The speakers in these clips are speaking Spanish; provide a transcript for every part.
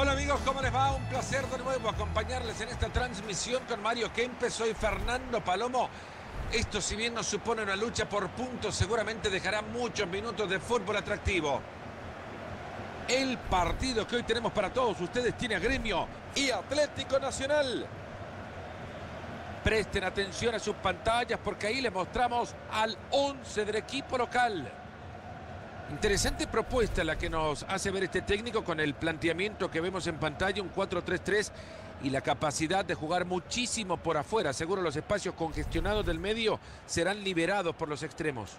Hola amigos, ¿cómo les va? Un placer de nuevo acompañarles en esta transmisión con Mario Kempes. Soy Fernando Palomo. Esto si bien nos supone una lucha por puntos, seguramente dejará muchos minutos de fútbol atractivo. El partido que hoy tenemos para todos ustedes tiene a Gremio y Atlético Nacional. Presten atención a sus pantallas porque ahí les mostramos al 11 del equipo local. Interesante propuesta la que nos hace ver este técnico con el planteamiento que vemos en pantalla, un 4-3-3 y la capacidad de jugar muchísimo por afuera. Seguro los espacios congestionados del medio serán liberados por los extremos.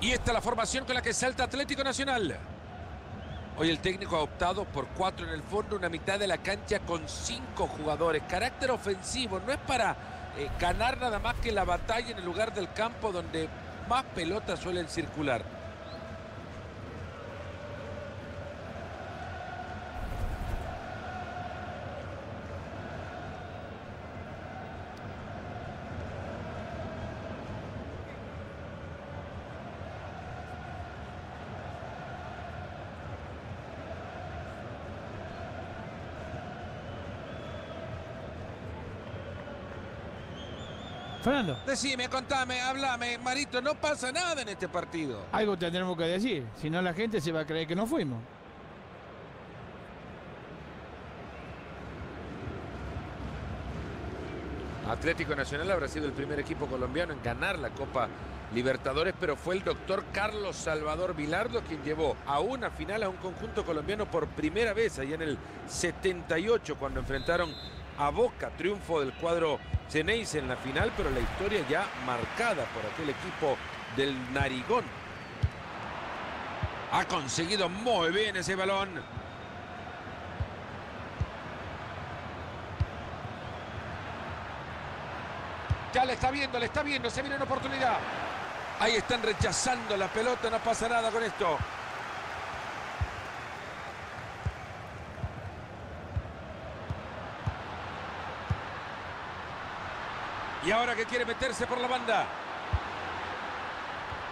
Y esta es la formación con la que salta Atlético Nacional. Hoy el técnico ha optado por cuatro en el fondo, una mitad de la cancha con cinco jugadores. Carácter ofensivo, no es para eh, ganar nada más que la batalla en el lugar del campo donde más pelotas suelen circular. Fernando, Decime, contame, hablame, Marito, no pasa nada en este partido. algo tendremos que decir, si no la gente se va a creer que no fuimos. Atlético Nacional habrá sido el primer equipo colombiano en ganar la Copa Libertadores, pero fue el doctor Carlos Salvador Vilardo quien llevó a una final a un conjunto colombiano por primera vez, allá en el 78, cuando enfrentaron a Boca, triunfo del cuadro Ceneice en la final, pero la historia ya marcada por aquel equipo del Narigón. Ha conseguido muy bien ese balón. Ya le está viendo, le está viendo, se viene una oportunidad. Ahí están rechazando la pelota, no pasa nada con esto. Y ahora que quiere meterse por la banda.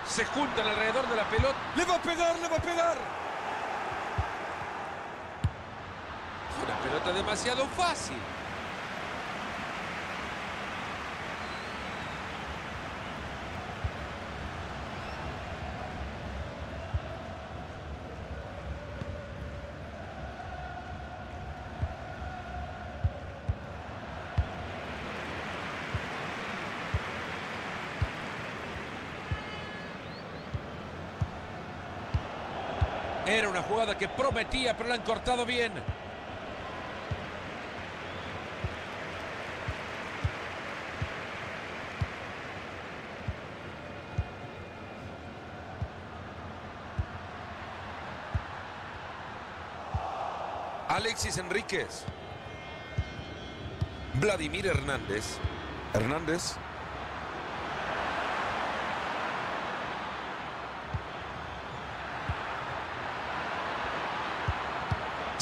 Se juntan alrededor de la pelota. ¡Le va a pegar, le va a pegar! Una pelota demasiado fácil. Era una jugada que prometía, pero la han cortado bien. Alexis Enríquez. Vladimir Hernández. Hernández.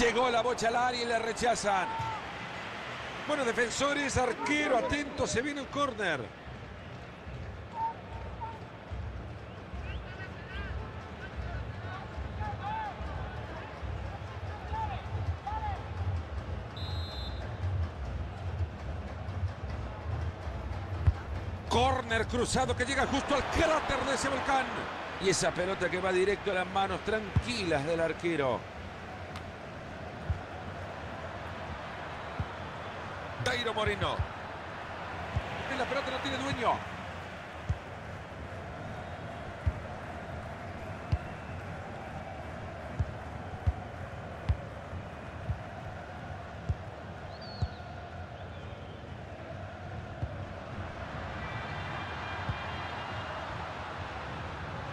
Llegó la bocha al área y le rechazan. Bueno, defensores, arquero, atento, se viene un córner. Córner cruzado que llega justo al cráter de ese volcán. Y esa pelota que va directo a las manos tranquilas del arquero. Dairo Moreno. La pelota no tiene dueño.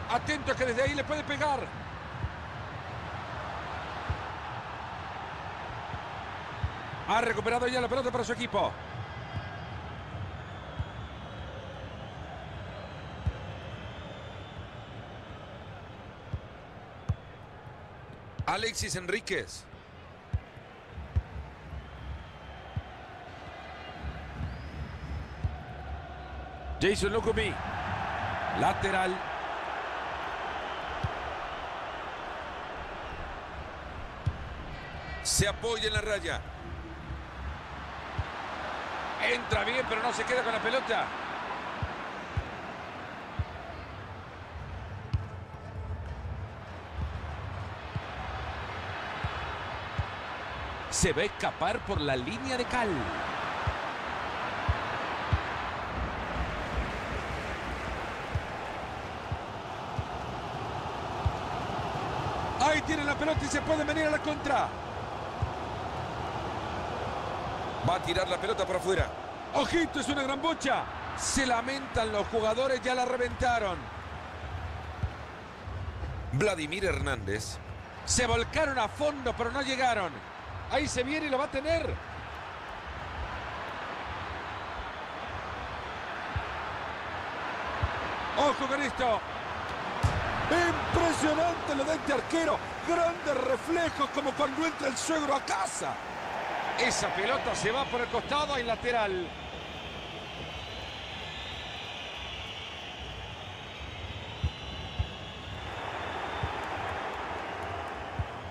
Atento que desde ahí le puede pegar. Ha recuperado ya la pelota para su equipo. Alexis Enríquez. Jason Lukumi. Lateral. Se apoya en la raya. Entra bien, pero no se queda con la pelota. Se va a escapar por la línea de cal. Ahí tiene la pelota y se puede venir a la contra. Va a tirar la pelota por afuera. Ojito, es una gran bocha. Se lamentan los jugadores, ya la reventaron. Vladimir Hernández. Se volcaron a fondo, pero no llegaron. Ahí se viene y lo va a tener. Ojo con esto. Impresionante lo de este arquero. Grandes reflejos como cuando entra el suegro a casa. Esa pelota se va por el costado y lateral.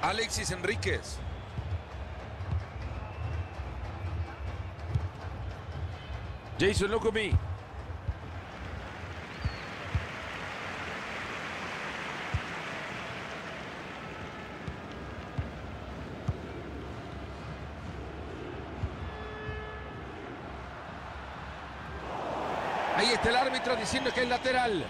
Alexis Enríquez. Jason Locomí. Ahí está el árbitro diciendo que es lateral.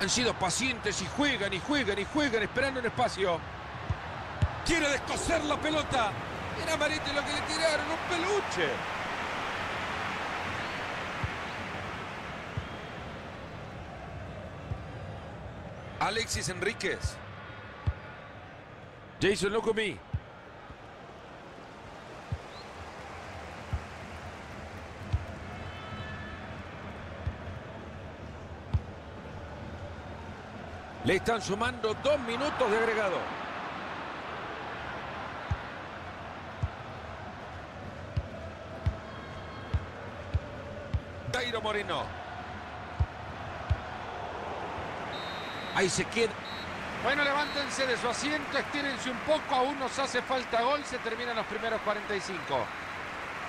Han sido pacientes y juegan y juegan y juegan esperando un espacio. Quiere descoser la pelota. Era Marite lo que le tiraron, un peluche. Alexis Enríquez. Jason Locomí. Le están sumando dos minutos de agregado. Dairo Moreno. Ahí se queda. Bueno, levántense de su asiento, estírense un poco, aún nos hace falta gol, se terminan los primeros 45.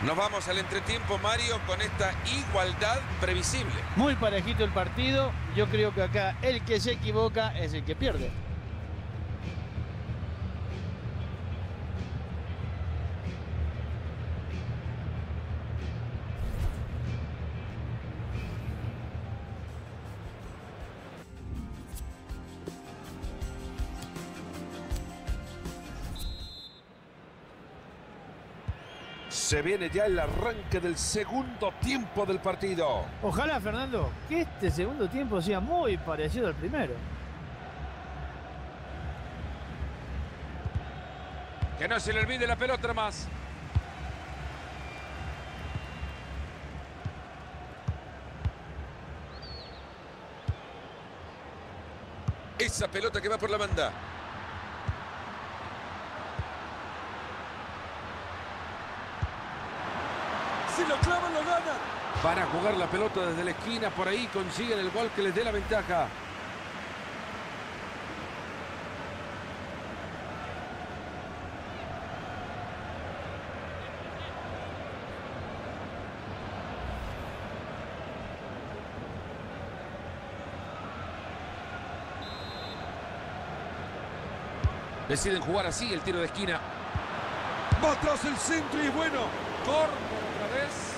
Nos vamos al entretiempo, Mario, con esta igualdad previsible. Muy parejito el partido. Yo creo que acá el que se equivoca es el que pierde. Se viene ya el arranque del segundo tiempo del partido. Ojalá, Fernando, que este segundo tiempo sea muy parecido al primero. Que no se le olvide la pelota más. Esa pelota que va por la banda. Clavan, lo ganan. Para jugar la pelota desde la esquina, por ahí consiguen el gol que les dé la ventaja. Deciden jugar así el tiro de esquina. Va atrás el centro y bueno. Corner otra vez.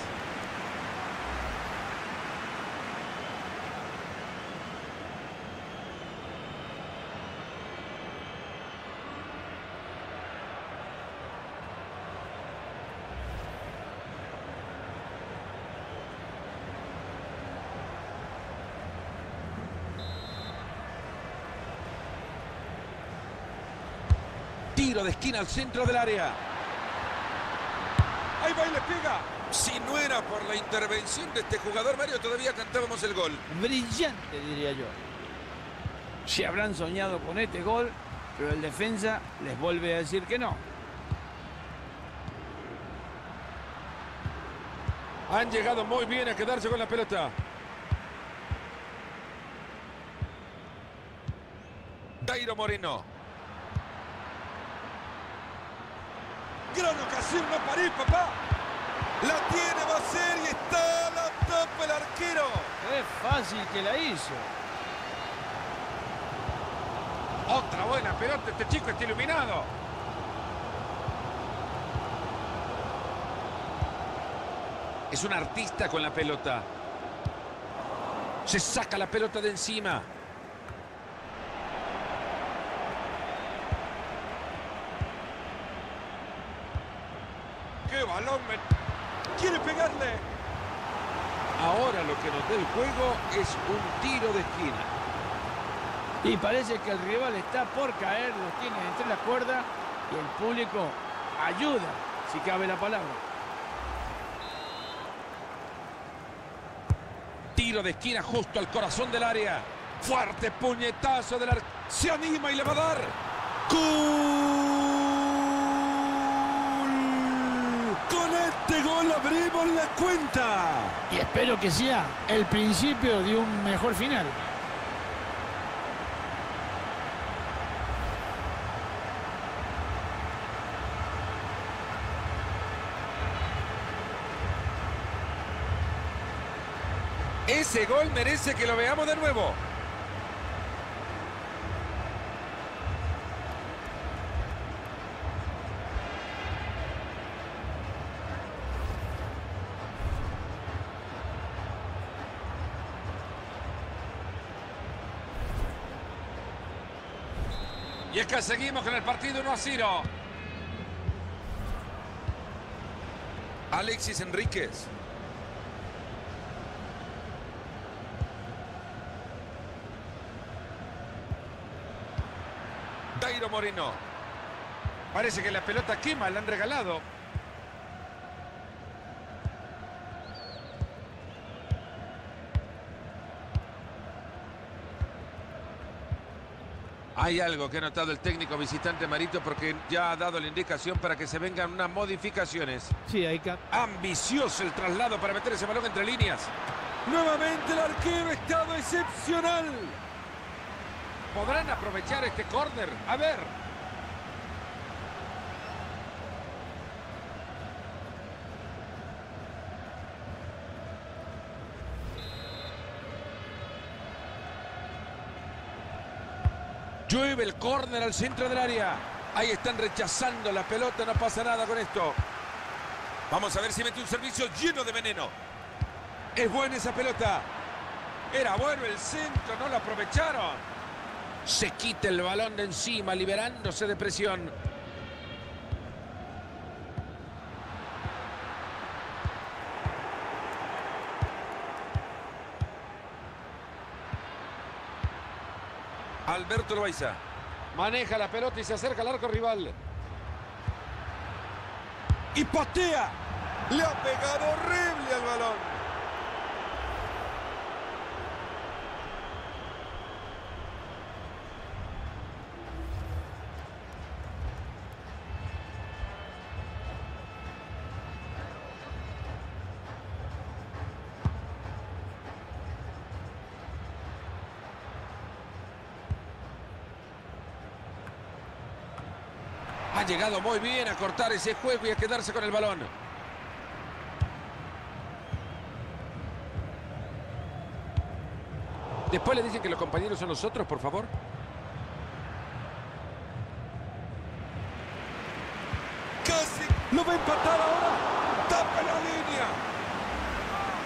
Tiro de esquina al centro del área. Ahí va y le pega. Si no era por la intervención de este jugador, Mario, todavía cantábamos el gol. Brillante, diría yo. Si habrán soñado con este gol, pero el defensa les vuelve a decir que no. Han llegado muy bien a quedarse con la pelota. Dairo Moreno. Gran ocasión, no parís, papá. La tiene, va a ser y está la tapa el arquero. Es fácil que la hizo. Otra buena pelota, este chico está iluminado. Es un artista con la pelota. Se saca la pelota de encima. Ahora lo que nos da el juego es un tiro de esquina. Y parece que el rival está por caer, lo tiene entre la cuerda y el público ayuda, si cabe la palabra. Tiro de esquina justo al corazón del área. Fuerte puñetazo del arco. Se anima y le va a dar. ¡Gol! Gol abrimos la cuenta. Y espero que sea el principio de un mejor final. Ese gol merece que lo veamos de nuevo. Y es que seguimos con el partido 1 a 0. Alexis Enríquez. Dairo Moreno. Parece que la pelota quema, la han regalado. Hay algo que ha notado el técnico visitante Marito porque ya ha dado la indicación para que se vengan unas modificaciones. Sí, hay que... Ambicioso el traslado para meter ese balón entre líneas. Nuevamente el arquero estado excepcional. ¿Podrán aprovechar este córner? A ver. Llueve el córner al centro del área. Ahí están rechazando la pelota, no pasa nada con esto. Vamos a ver si mete un servicio lleno de veneno. Es buena esa pelota. Era bueno el centro, no lo aprovecharon. Se quita el balón de encima, liberándose de presión. Alberto Loaiza. Maneja la pelota y se acerca al arco rival. Y patea. Le ha pegado horrible al balón. Ha llegado muy bien a cortar ese juego y a quedarse con el balón. Después le dicen que los compañeros son los otros, por favor. Casi lo va a empatar ahora. Tapa la línea.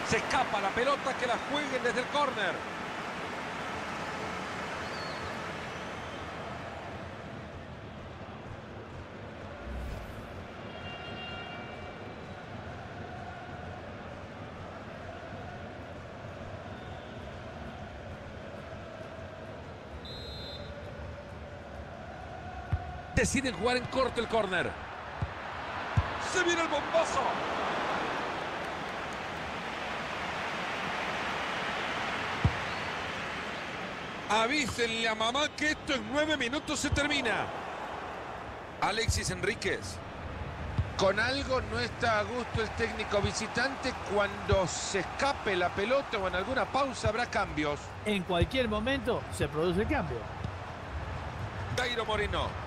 Se escapa la pelota, que la jueguen desde el córner. Deciden jugar en corto el córner. Se viene el bombazo. Avísenle a mamá que esto en nueve minutos se termina. Alexis Enríquez. Con algo no está a gusto el técnico visitante. Cuando se escape la pelota o en alguna pausa habrá cambios. En cualquier momento se produce el cambio. Dairo Moreno.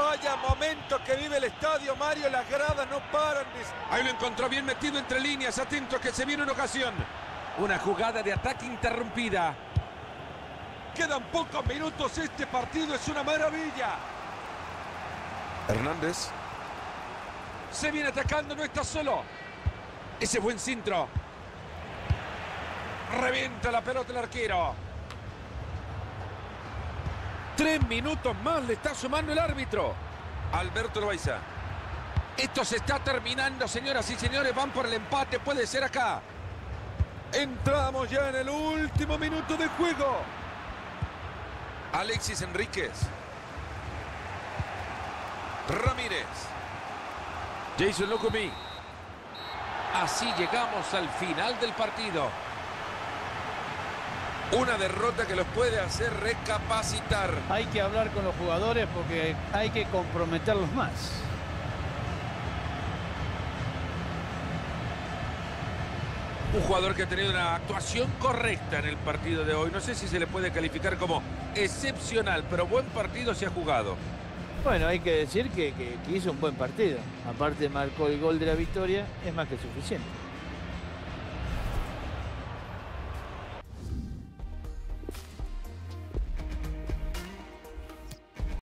Vaya momento que vive el estadio, Mario. Las gradas no paran. Ahí lo encontró bien metido entre líneas. Atento que se viene una ocasión. Una jugada de ataque interrumpida. Quedan pocos minutos. Este partido es una maravilla. Hernández. Se viene atacando, no está solo. Ese buen cintro. Revienta la pelota el arquero. Tres minutos más le está sumando el árbitro. Alberto Loaiza. Esto se está terminando, señoras y señores. Van por el empate. Puede ser acá. Entramos ya en el último minuto de juego. Alexis Enríquez. Ramírez. Jason Lukumi. Así llegamos al final del partido. Una derrota que los puede hacer recapacitar. Hay que hablar con los jugadores porque hay que comprometerlos más. Un jugador que ha tenido una actuación correcta en el partido de hoy. No sé si se le puede calificar como excepcional, pero buen partido se ha jugado. Bueno, hay que decir que, que- que hizo un buen partido. Aparte marcó el gol de la victoria, es más que suficiente.